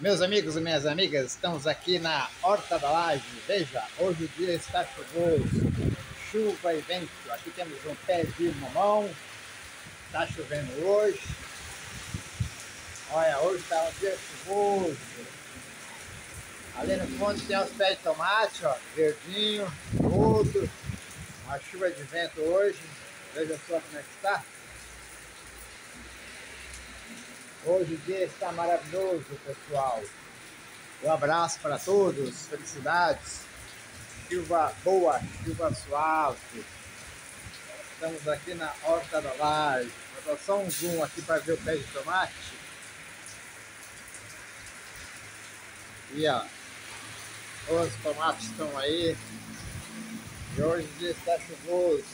Meus amigos e minhas amigas, estamos aqui na Horta da Laje. Veja, hoje o dia está chuvoso, chuva e vento. Aqui temos um pé de mamão, está chovendo hoje. Olha, hoje está um dia chuvoso. Ali no fundo tem os pés de tomate, ó, verdinho, outro. Uma chuva de vento hoje. Veja só como é que está. Hoje o dia está maravilhoso, pessoal. Um abraço para todos, felicidades. Chuva boa, chuva suave. Estamos aqui na Horta da Laje. Vou dar só um zoom aqui para ver o pé de tomate. E ó, os tomates estão aí. E hoje o dia está chuvoso,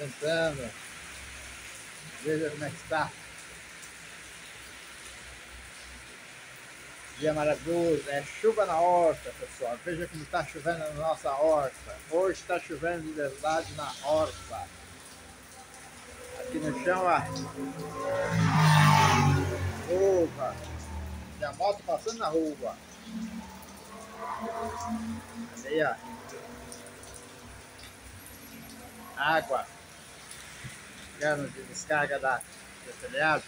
ventando. Veja como é que está. Dia maravilhoso, é chuva na horta, pessoal. Veja como está chovendo na nossa horta. Hoje está chovendo de verdade na horta. Aqui no chão, ó. Uva. E a moto passando na rua. Ali, ó. Água. Cano de descarga da, do telhado.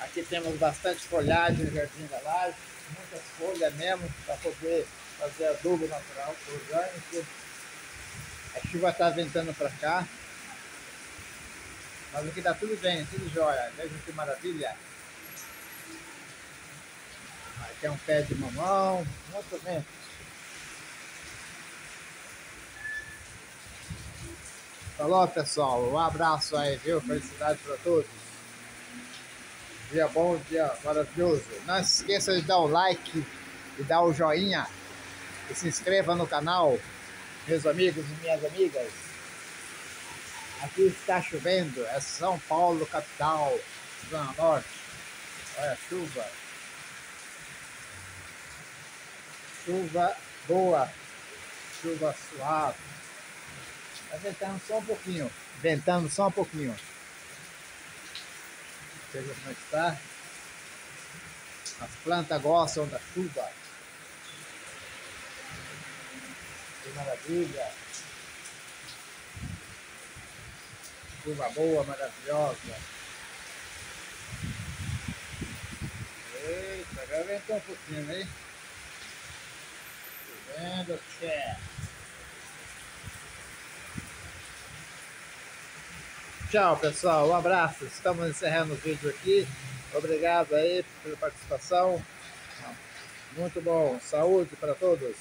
Aqui temos bastante folhagem no jardim da laje, muitas folhas mesmo, para poder fazer adubo natural orgânico. A chuva está ventando para cá. Mas aqui está tudo bem, tudo jóia. Veja que maravilha. Aqui é um pé de mamão, muito bem. Falou pessoal, um abraço aí, viu? Felicidade para todos. Dia bom, dia maravilhoso. Não se esqueça de dar o like e dar o joinha. E se inscreva no canal, meus amigos e minhas amigas. Aqui está chovendo, é São Paulo, capital, Zona Norte. Olha a chuva. Chuva boa, chuva suave. Está ventando só um pouquinho, ventando só um pouquinho. Veja como é está. As plantas gostam da chuva. Que maravilha. Chuva boa, maravilhosa. Eita, agora ventou um pouquinho, hein? Vendo, tchê. Tchau, pessoal. Um abraço. Estamos encerrando o vídeo aqui. Obrigado aí pela participação. Muito bom. Saúde para todos.